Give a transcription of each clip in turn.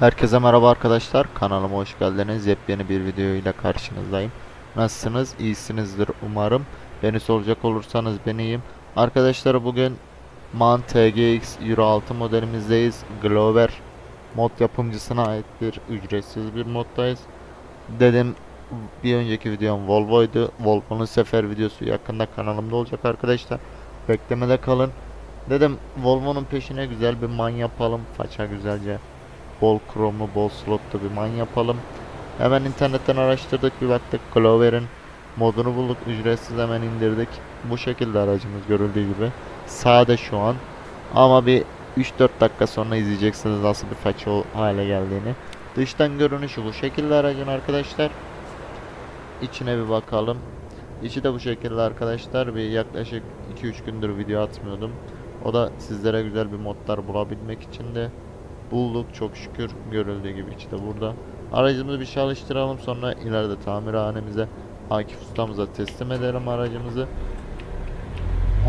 Herkese merhaba arkadaşlar. Kanalıma hoş geldiniz. Yepyeni bir video ile karşınızdayım. Nasılsınız? İyisinizdir umarım. Beni soracak olursanız ben iyiyim. Arkadaşlar bugün MAN TGX Euro 6 modelimizdeyiz. Glover mod yapımcısına ait bir ücretsiz bir moddayız. Dedim bir önceki videom Volvo'ydu. Volvo'nun sefer videosu yakında kanalımda olacak arkadaşlar. Beklemede kalın. Dedim Volvo'nun peşine güzel bir man yapalım. Faça güzelce bol kromlu, bol slotlu bir man yapalım. Hemen internetten araştırdık bir baktık Glover'in modunu bulduk ücretsiz hemen indirdik. Bu şekilde aracımız görüldüğü gibi. Sade şu an. Ama bir 3-4 dakika sonra izleyeceksiniz nasıl bir faça hale geldiğini. Dıştan görünüşü bu şekilde aracın arkadaşlar. İçine bir bakalım. İçi de bu şekilde arkadaşlar. Bir yaklaşık 2-3 gündür video atmıyordum. O da sizlere güzel bir modlar bulabilmek için de bulduk çok şükür görüldüğü gibi işte burada. Aracımızı bir çalıştıralım sonra ileride tamirhanemize Akif ustamıza teslim edelim aracımızı.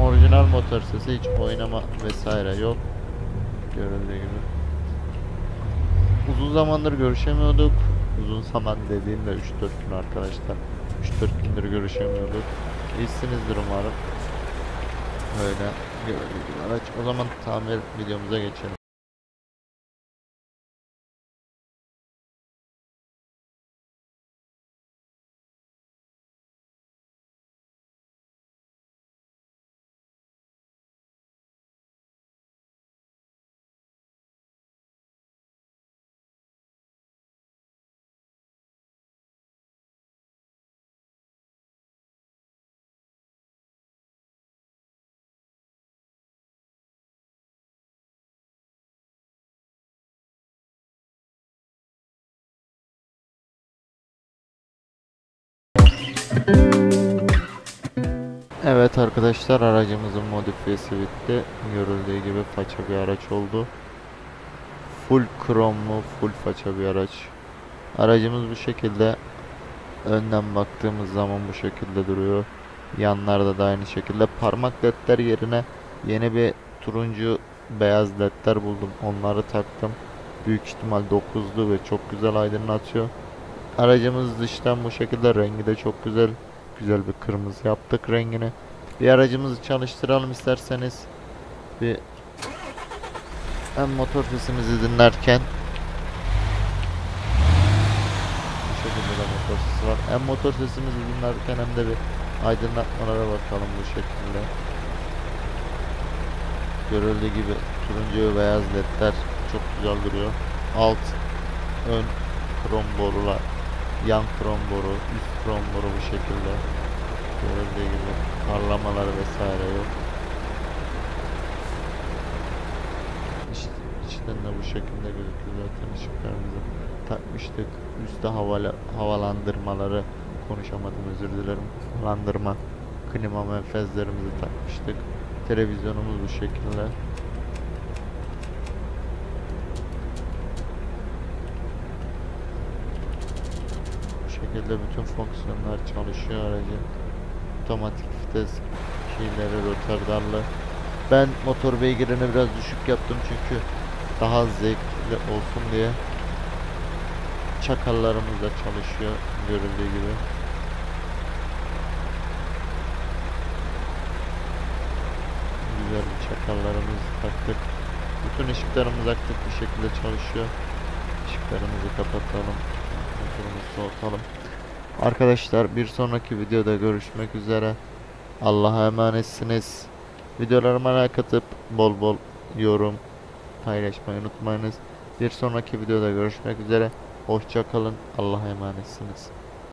Orijinal motor sesi hiç oynama vesaire yok. Görüldüğü gibi. Uzun zamandır görüşemiyorduk. Uzun zaman dediğimde 3-4 gün arkadaşlar. 3-4 gündür görüşemiyorduk. İyisinizdir umarım. Öyle görüldüğü gibi araç. O zaman tamir videomuza geçelim. Evet arkadaşlar aracımızın modifiyesi bitti. Görüldüğü gibi faça bir araç oldu. Full kromlu, full faça bir araç. Aracımız bu şekilde. Önden baktığımız zaman bu şekilde duruyor. Yanlarda da aynı şekilde. Parmak ledler yerine yeni bir turuncu beyaz ledler buldum. Onları taktım. Büyük ihtimal 9'lu ve çok güzel aydınlatıyor. Aracımız dıştan bu şekilde rengi de çok güzel. Güzel bir kırmızı yaptık rengini. Bir aracımızı çalıştıralım isterseniz. Bir hem motor sesimizi dinlerken bu şekilde de motor sesi var. Hem motor sesimizi dinlerken hem de bir aydınlatmalara bakalım bu şekilde. Görüldüğü gibi turuncu ve beyaz ledler çok güzel duruyor. Alt, ön krom borular, yan krom boru, üst krom boru bu şekilde. Görüldüğü gibi parlamalar vesaire yok. İşte, de bu şekilde gözüküyor zaten ışıklarımızı takmıştık. Üstte havala, havalandırmaları konuşamadım özür dilerim. Havalandırma klima menfezlerimizi takmıştık. Televizyonumuz bu şekilde. Şekilde bütün fonksiyonlar çalışıyor aracın. Otomatik vites şeyleri rotardarlı. Ben motor beygirini biraz düşük yaptım çünkü daha zevkli olsun diye. Çakallarımız da çalışıyor görüldüğü gibi. Güzel bir çakallarımızı taktık. Bütün ışıklarımız aktif bir şekilde çalışıyor. Işıklarımızı kapatalım. Motorumuzu soğutalım. Arkadaşlar bir sonraki videoda görüşmek üzere. Allah'a emanetsiniz. Videolarıma like atıp bol bol yorum paylaşmayı unutmayınız. Bir sonraki videoda görüşmek üzere. Hoşça kalın. Allah'a emanetsiniz.